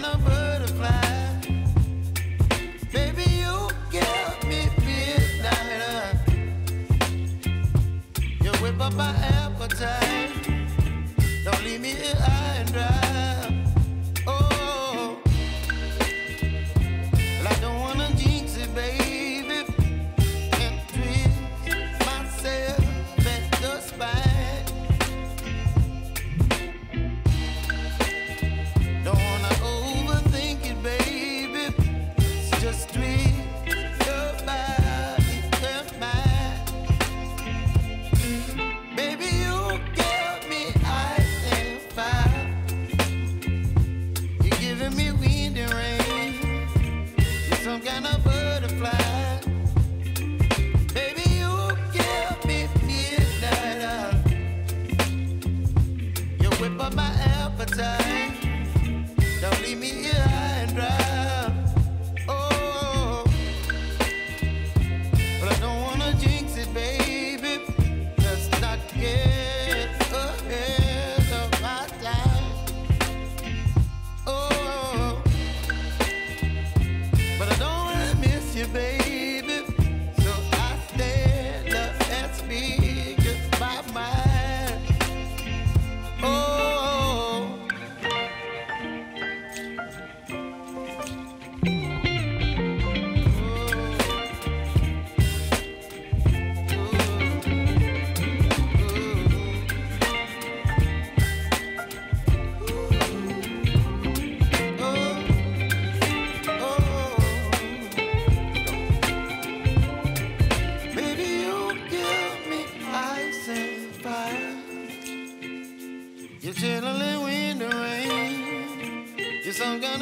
You're You're some